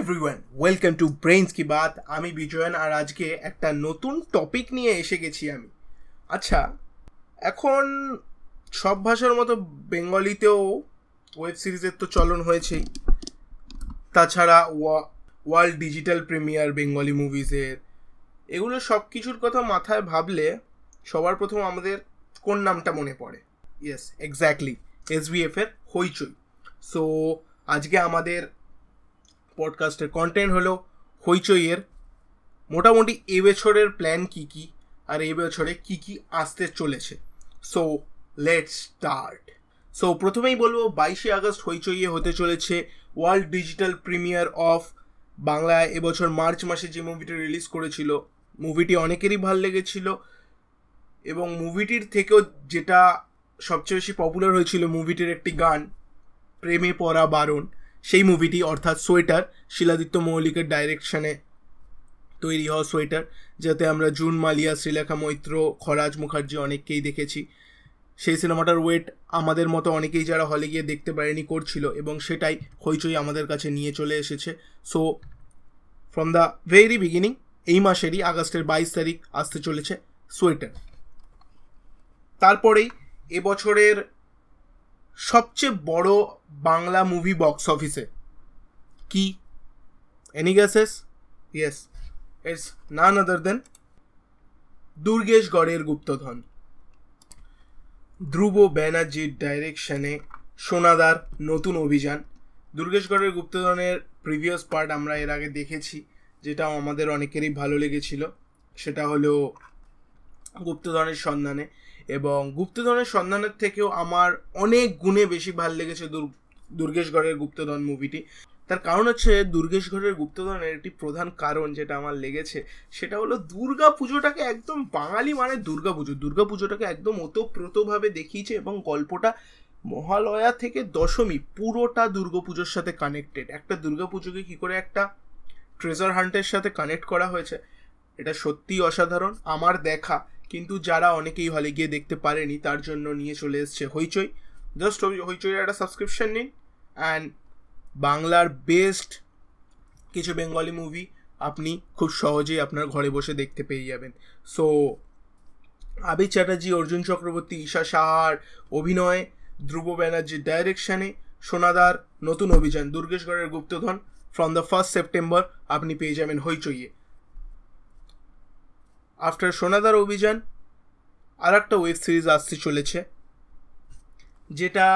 Everyone welcome to brains কি বাত আমি বিজয়ন আর আজকে একটা নতুন টপিক নিয়ে এসে গেছি আমি। আচ্ছা এখন সব ভাষার মতো বেঙ্গলিতেও ওয়েব সিরিজের তো চলন হয়েছেই। তাছাড়া ওয়ার্ল্ড ডিজিটাল প্রিমিয়ার বেঙ্গলি মুভিজের এগুলো সব কিছুর কথা মাথায় ভাবলে সবার প্রথম আমাদের কোন নামটা মনে পড়ে? ইয়েস এক্স্যাক্টলি এস এর হইচই। সো আজকে আমাদের পডকাস্টের কন্টেন্ট হলো হইচইয়ের। মোটামুটি এ বছরের প্ল্যান কি কি আর এই বছরে কি কি আসতে চলেছে। সো লেট স্টার্ট সো প্রথমেই বলব, বাইশে আগস্ট হইচইয়ে হতে চলেছে ওয়ার্ল্ড ডিজিটাল প্রিমিয়ার অফ বাংলায় এবছর মার্চ মাসে যে মুভিটি রিলিজ করেছিল মুভিটি অনেকেরই ভালো লেগেছিল। এবং মুভিটির থেকেও যেটা সবচেয়ে বেশি পপুলার হয়েছিল মুভিটির একটি গান, প্রেমে পড়া বারণ। সেই মুভিটি অর্থাৎ সোয়েটার, শিলাদিত্য মৌলিকের ডাইরেকশনে তৈরি হওয়া সোয়েটার, যাতে আমরা জুন, মালিয়া, শ্রীলেখা, মৈত্র, খরাজ মুখার্জি অনেককেই দেখেছি। সেই সিনেমাটার ওয়েট আমাদের মতো অনেকেই যারা হলে গিয়ে দেখতে পারেনি করছিল এবং সেটাই হইচই আমাদের কাছে নিয়ে চলে এসেছে। So from the very beginning এই মাসেরই, আগস্টের বাইশ তারিখ আসতে চলেছে সোয়েটার। তারপরেই এবছরের সবচেয়ে বড় বাংলা মুভি বক্স অফিসে কি? Any guesses yes it's none other than Durgesh গড়ের গুপ্তধন ধ্রুব ব্যানার্জির ডাইরেকশনে সোনাদার নতুন অভিযান। দুর্গেশগড়ের গুপ্তধনের প্রিভিয়াস পার্ট আমরা এর আগে দেখেছি যেটা আমাদের অনেকেরই ভালো লেগেছিল। সেটা হলো গুপ্তধনের সন্ধানে। এবং গুপ্তধনের সন্ধানের থেকেও আমার অনেক গুণে বেশি ভালো লেগেছে দুর্গেশগড়ের গুপ্তধন মুভিটি তার কারণ হচ্ছে দুর্গেশগড়ের গুপ্তধনের একটি প্রধান কারণ যেটা আমার লেগেছে, সেটা হলো দুর্গা পুজোটাকে একদম বাঙালি মানে দুর্গা পুজো দুর্গা পুজোটাকে একদম ওতপ্রোতভাবে দেখিয়েছে এবং গল্পটা মহালয়া থেকে দশমী পুরোটা দুর্গা পুজোর সাথে কানেক্টেড একটা দুর্গা পুজোকে কী করে একটা ট্রেজার হান্টের সাথে কানেক্ট করা হয়েছে, এটা সত্যিই অসাধারণ, আমার দেখা। কিন্তু যারা অনেকেই হলে গিয়ে দেখতে পারেনি, তার জন্য নিয়ে চলে এসছে হইচই। জাস্ট হইচইয়ের একটা সাবস্ক্রিপশন নিন অ্যান্ড বাংলার বেস্ট কিছু বেঙ্গলি মুভি আপনি খুব সহজেই আপনার ঘরে বসে দেখতে পেয়ে যাবেন। সো আবি চ্যাটার্জি অর্জুন চক্রবর্তী ঈশা সাহার অভিনয় ধ্রুব ব্যানার্জির ডাইরেকশানে সোনাদার নতুন অভিযান, দুর্গেশগড়ের গুপ্তধন ফ্রম দ্য ফার্স্ট সেপ্টেম্বর আপনি পেয়ে যাবেন হইচইয়ে। আফটার সোনাদার অভিযান আর একটা ওয়েব সিরিজ আসতে চলেছে যেটা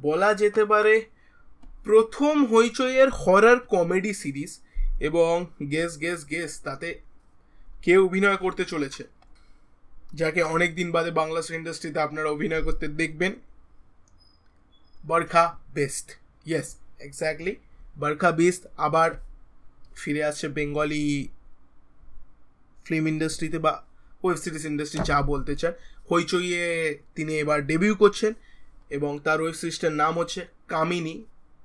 বলা যেতে পারে প্রথম হইচইয়ের হরার কমেডি সিরিজ এবং গেস গেস গেস তাতে কে অভিনয় করতে চলেছে। যাকে অনেক দিন বাদে বাংলা ইন্ডাস্ট্রিতে আপনারা অভিনয় করতে দেখবেন। বরখা বেস্ট ইয়েস এক্স্যাক্টলি বরখা বেস্ট আবার ফিরে আসছে বেঙ্গলি ফিল্ম ইন্ডাস্ট্রিতে বা ওয়েব সিরিজ ইন্ডাস্ট্রি যা বলতে চান। হইচইয়ে তিনি এবার ডেবিউ করছেন এবং তার ওয়েব সিরিজটার নাম হচ্ছে Kamini.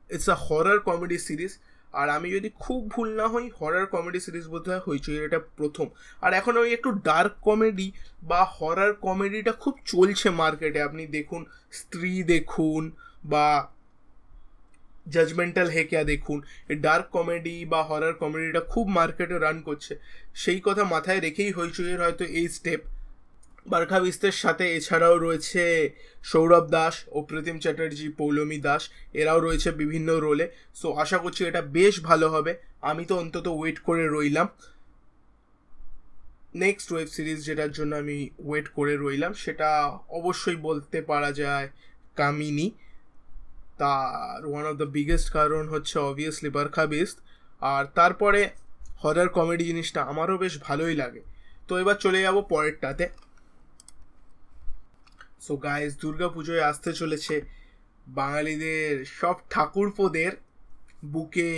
It's a horror comedy series আর আমি যদি খুব ভুল না হই হরার কমেডি সিরিজ বলতে হয় হইচইয়ের এটা প্রথম। আর এখন ওই একটু ডার্ক কমেডি বা হরার কমেডিটা খুব চলছে মার্কেটে আপনি দেখুন, স্ত্রী দেখুন বা জাজমেন্টাল হে ক্যা দেখুন। এই ডার্ক কমেডি বা হরার কমেডিটা খুব মার্কেটে রান করছে। সেই কথা মাথায় রেখেই হইচইয়ের হয়তো এই স্টেপ বারখা বিস্তের সাথে এছাড়াও রয়েছে সৌরভ দাস ও প্রতিম চ্যাটার্জি, পৌলমী দাস। এরাও রয়েছে বিভিন্ন রোলে সো আশা করছি এটা বেশ ভালো হবে। আমি তো অন্তত ওয়েট করে রইলাম। নেক্সট ওয়েব সিরিজ যেটার জন্য আমি ওয়েট করে রইলাম, সেটা অবশ্যই বলতে পারা যায় কামিনী। তার ওয়ান অফ দ্য বিগেস্ট কারণ হচ্ছে অবভিয়াসলি বারখা বেস্ট আর তারপরে হরার কমেডি জিনিসটা আমারও বেশ ভালোই লাগে। তো এবার চলে যাব পরেরটাতে। সো গাইজ দুর্গা পুজোয় আসতে চলেছে বাঙালিদের সব ঠাকুরপোদের বুকে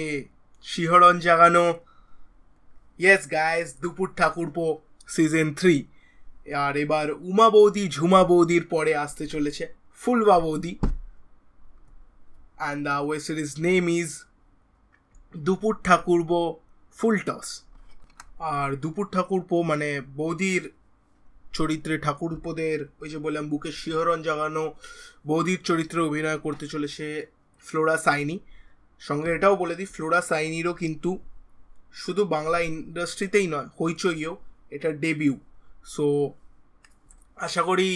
শিহরণ জাগানো। ইয়েস গাইজ দুপুর ঠাকুরপো সিজন থ্রি আর এবার উমা বৌদি, ঝুমা বৌদির পরে আসতে চলেছে ফুলবা বৌদি। And the web series name is Dupur Thakurpo full toss. আর দুপুর ঠাকুরপো মানে বৌদির চরিত্রে ঠাকুরপোদের ওই যে বললাম বুকে শিহরণ জাগানো, বৌদির চরিত্রে অভিনয় করতে চলেছে ফ্লোরা সাইনি। সঙ্গে এটাও বলে দিই, ফ্লোরা সাইনিরও কিন্তু শুধু বাংলা ইন্ডাস্ট্রিতেই নয়, হইচইও এটা ডেবিউ সো আশা করি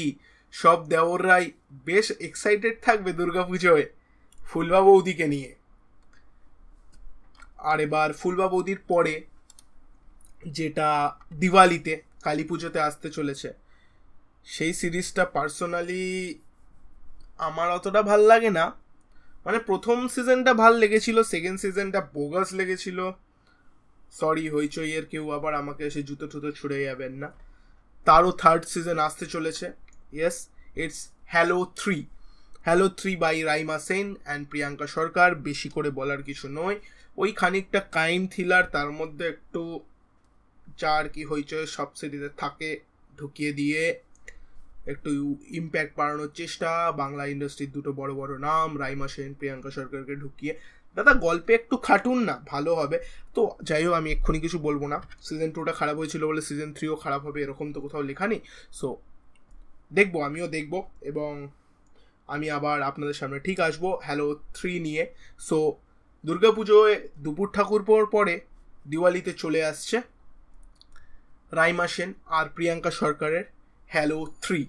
সব দেওররাই বেশ এক্সাইটেড থাকবে দুর্গাপুজোয় ফুলবা বৌদিকে নিয়ে। আর এবার ফুলবা বৌদির পরে যেটা দিওয়ালিতে কালী পুজোতে আসতে চলেছে। সেই সিরিজটা পার্সোনালি আমার অতটা ভালো লাগে না। মানে প্রথম সিজনটা ভালো লেগেছিল সেকেন্ড সিজনটা বোগাস লেগেছিল। সরি হইচইয়ের কেউ আবার আমাকে এসে জুতো টুতো ছুড়ে যাবেন না। তারও থার্ড সিজন আসতে চলেছে। Yes it's Hello three Hello three by Raima Sen and Priyanka Sarkar বেশি করে বলার কিছু নয়। ওই খানিকটা কাইম থ্রিলার তার মধ্যে একটু আর কি হইচই সব সিরিজে থাকে, ঢুকিয়ে দিয়ে একটু ইম্প্যাক্ট বাড়ানোর চেষ্টা। বাংলা ইন্ডাস্ট্রির দুটো বড় বড় নাম, রাইমা সেন, প্রিয়াঙ্কা সরকারকে ঢুকিয়ে। দাদা, গল্পে একটু খাটুন না, ভালো হবে। তো যাই হোক, আমি এক্ষুনি কিছু বলব না। সিজন টুটা খারাপ হয়েছিল বলে সিজন থ্রিও খারাপ হবে, এরকম তো কোথাও লেখা নেই। সো দেখব, আমিও দেখব এবং আমি আবার আপনাদের সামনে ঠিক আসব হ্যালো থ্রি নিয়ে। সো দুর্গাপুজোয় দুপুর ঠাকুর পর পরে দিওয়ালিতে চলে আসছে। রাইমা সেন আর প্রিয়াঙ্কা সরকারের হ্যালো থ্রি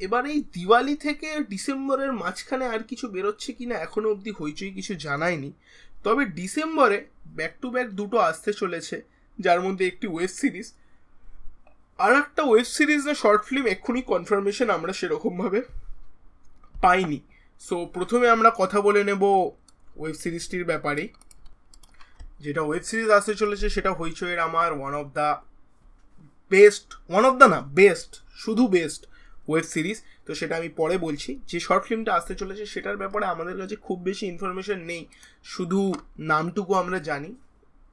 এবার এই দিওয়ালি থেকে ডিসেম্বরের মাঝখানে আর কিছু বেরোচ্ছে কি না এখনও অবধি হইচই কিছু জানায়নি। তবে ডিসেম্বরে ব্যাক টু ব্যাক দুটো আসতে চলেছে, যার মধ্যে একটি ওয়েব সিরিজ আর একটা ওয়েব সিরিজ না শর্ট ফিল্ম এক্ষুনি কনফার্মেশন আমরা সেরকমভাবে পাইনি। সো প্রথমে আমরা কথা বলে নেব ওয়েব সিরিজটির ব্যাপারে যেটা ওয়েব সিরিজ আসতে চলেছে, সেটা হইচইয়ের আমার one of the best one of the না বেস্ট শুধু বেস্ট ওয়েব সিরিজ তো সেটা আমি পরে বলছি। যে শর্ট ফিল্মটা আসতে চলেছে, সেটার ব্যাপারে আমাদের কাছে খুব বেশি ইনফরমেশন নেই। শুধু নামটুকু আমরা জানি।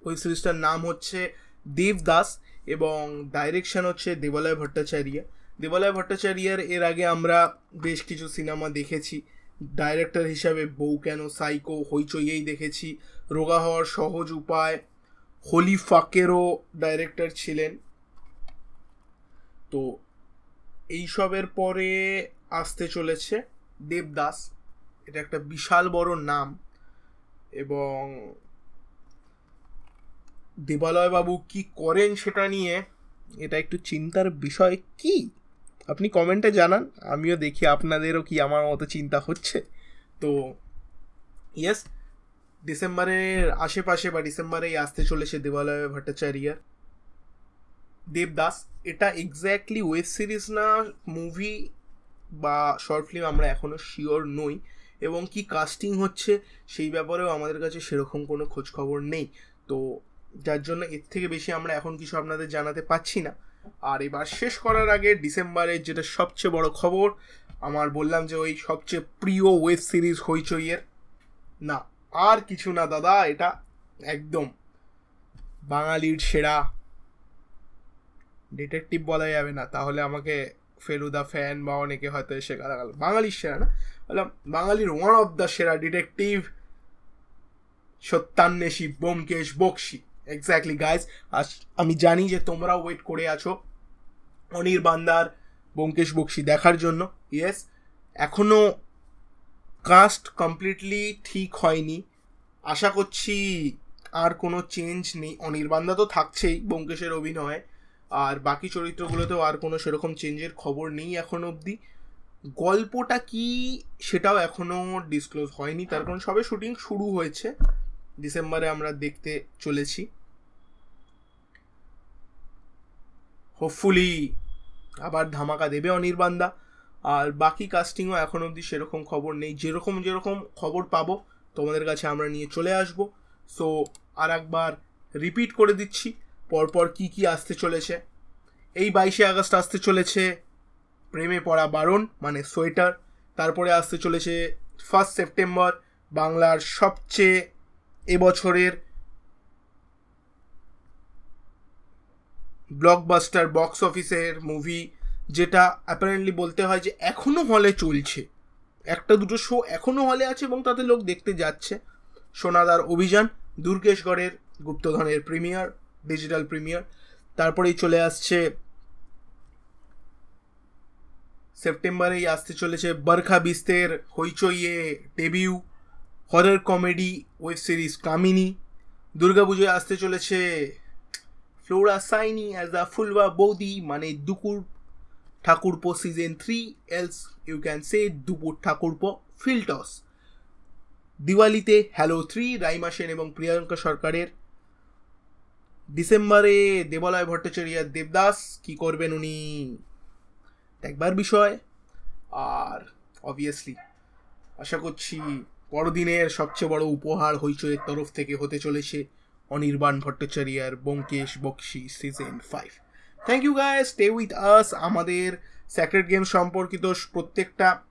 ওয়েব সিরিজটার নাম হচ্ছে দেবদাস এবং ডাইরেকশন হচ্ছে দেবালয় ভট্টাচার্য। দেবালয় ভট্টাচার্যের এর আগে আমরা বেশ কিছু সিনেমা দেখেছি। ডাইরেক্টর হিসাবে বউ কেন সাইকো হইচইয়েই দেখেছি। রোগা হওয়ার সহজ উপায়, হোলি ফাকেরও ডাইরেক্টর ছিলেন। তো এইসবের পরে আসতে চলেছে দেবদাস। এটা একটা বিশাল বড় নাম। এবং দেবালয় বাবু কি করেন সেটা নিয়ে এটা একটু চিন্তার বিষয় কি? আপনি কমেন্টে জানান, আমিও দেখি আপনাদেরও কি আমার মতো চিন্তা হচ্ছে। তো ইয়েস ডিসেম্বরের আশেপাশে বা ডিসেম্বরেই আসতে চলেছে দেবালয় ভট্টাচার্য। দেবদাস, এটা এক্স্যাক্টলি ওয়েব সিরিজ না মুভি বা শর্ট ফিল্ম আমরা এখনও শিওর নই। এবং কি কাস্টিং হচ্ছে, সেই ব্যাপারেও আমাদের কাছে সেরকম কোনো খোঁজ খবর নেই। তো, যার জন্য এর থেকে বেশি আমরা এখন কিছু আপনাদের জানাতে পাচ্ছি না। আর এবার শেষ করার আগে ডিসেম্বরের যেটা সবচেয়ে বড় খবর, আমার বললাম যে ওই সবচেয়ে প্রিয় ওয়েব সিরিজ হইচইয়ের না, আর কিছু না দাদা, এটা একদম বাঙালির সেরা। ডিটেকটিভ বলা যাবে না, তাহলে আমাকে ফেলুদা ফ্যান বা অনেকে হয়তো এসে গালাগাল বাঙালির সেরা না? বললাম, বাঙালির ওয়ান অফ দ্য সেরা detective Satyanweshi Byomkesh Bakshi. Exactly guys আজ আমি জানি যে তোমরাও ওয়েট করে আছো অনির্বান্দার বোমকেশ বক্সি দেখার জন্য। ইয়েস এখনও কাস্ট কমপ্লিটলি ঠিক হয়নি। আশা করছি আর কোনো চেঞ্জ নেই। অনির্বান্দা তো থাকছেই ব্যোমকেশের অভিনয়ে। আর বাকি চরিত্রগুলোতেও আর কোনো সেরকম চেঞ্জের খবর নেই এখন অবধি। গল্পটা কি সেটাও এখনও ডিসক্লোজ হয়নি। তার কারণ সবে শুটিং শুরু হয়েছে। ডিসেম্বরে আমরা দেখতে চলেছি। হোপফুলি আবার ধামাকা দেবে অনির্বান্দা আর বাকি কাস্টিংও এখন অবধি সেরকম খবর নেই। যেরকম যেরকম খবর পাবো, তোমাদের কাছে আমরা নিয়ে চলে আসব। সো আর একবার রিপিট করে দিচ্ছি, পরপর কি কি আসতে চলেছে। এই বাইশে আগস্ট আসতে চলেছে প্রেমে পড়া বারণ মানে সোয়েটার। তারপরে আসতে চলেছে ফার্স্ট সেপ্টেম্বর বাংলার সবচেয়ে এবছরের ব্লকবাস্টার বক্স অফিসের মুভি যেটা অ্যাপারেন্টলি বলতে হয় যে এখনও হলে চলছে। একটা দুটো শো এখনও হলে আছে এবং তাতে লোক দেখতে যাচ্ছে। সোনাদার অভিযান, দুর্গেশগড়ের গুপ্তধনের প্রিমিয়ার ডিজিটাল প্রিমিয়ার তারপরেই চলে আসছে সেপ্টেম্বরেই আসতে চলেছে বরখা বিস্তের হইচইয়ে debut horror comedy web series Kamini. দুর্গাপুজোয় আসতে চলেছে ফ্লোরা সাইনি অ্যাজ আ ফুলবা বৌদি মানে দুকুর ঠাকুরপো season three else you can say Dupur Thakurpo ফিল্টস দিওয়ালিতে হ্যালো থ্রি রাইমা সেন এবং প্রিয়াঙ্কা সরকারের। ডিসেম্বরে দেবালয় ভট্টাচার্যার দেবদাস, কি করবেন উনি? দেখবার বিষয়। আর অবভিয়াসলি আশা করছি বড়দিনের সবচেয়ে বড় উপহার হইচয়ের তরফ থেকে হতে চলেছে Anirban ভট্টাচার্যার Byomkesh Bakshi season five thank you guys stay with us আমাদের স্যাক্রেট গেম সম্পর্কিত প্রত্যেকটা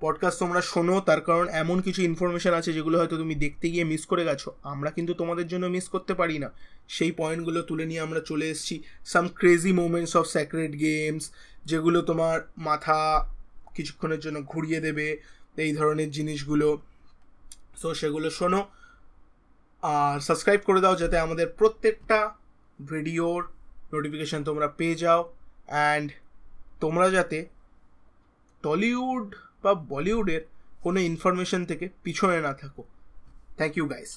পডকাস্ট তোমরা শোনো, তার কারণ এমন কিছু ইনফরমেশান আছে যেগুলো হয়তো তুমি দেখতে গিয়ে মিস করে গেছো। আমরা কিন্তু তোমাদের জন্য মিস করতে পারি না। সেই পয়েন্টগুলো তুলে নিয়ে আমরা চলে এসেছি। Some crazy moments of sacred games যেগুলো তোমার মাথা কিছুক্ষণের জন্য ঘুরিয়ে দেবে। এই ধরনের জিনিসগুলো। সো সেগুলো শোনো। আর সাবস্ক্রাইব করে দাও যাতে আমাদের প্রত্যেকটা ভিডিওর নোটিফিকেশান তোমরা পেয়ে যাও। অ্যান্ড তোমরা যাতে টলিউড বা বলিউডের কোনো ইনফরমেশন থেকে পিছনে না থাকো। Thank you guys